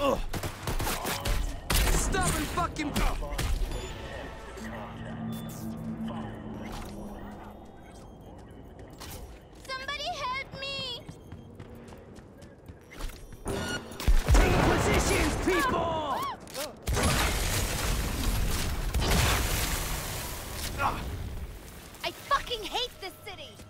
Ugh. Stubborn fucking... Somebody help! I fucking hate this city!